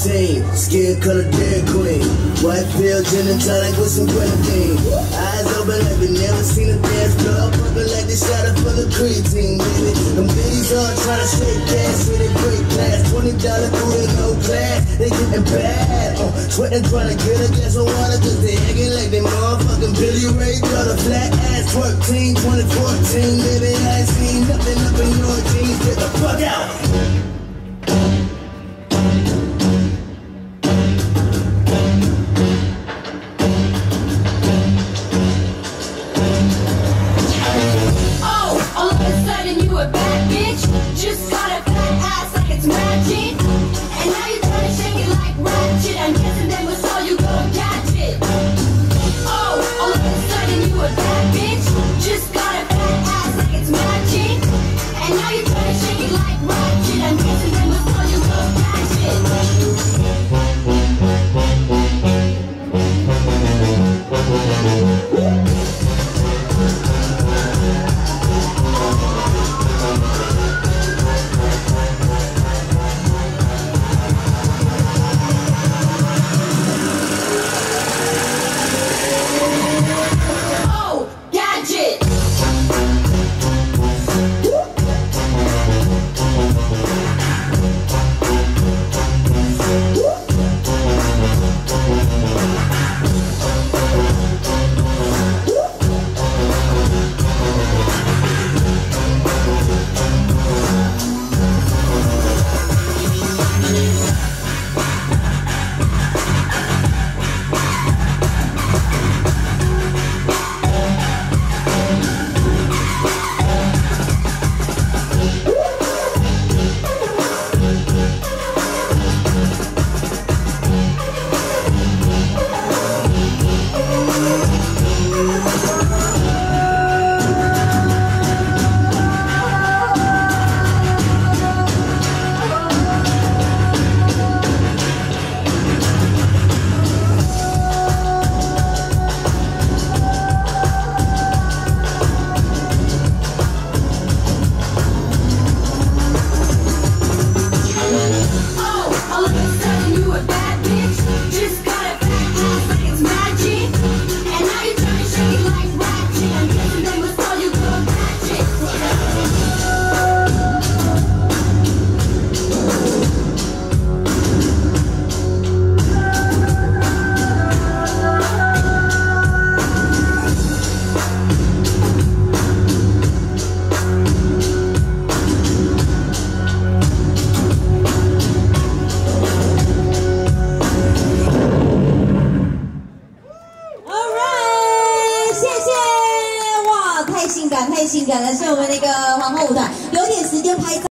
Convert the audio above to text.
skin color Dairy Queen. White pill, gin and tonic with some grenadine. Eyes open like we never seen a dance floor. Pumping like they shot up for the creatine, baby. Them bitties all trying to shake gas, with they break glass. $20 food and no class, they getting bad. Uh, sweating trying to get a glass of water, cause they acting like they motherfucking Billy Ray. Got a flat ass twerk team, 2014, bitch. Just got a fat ass like it's magic. 性感太性感了，是我们那个皇后舞团，留点时间拍照。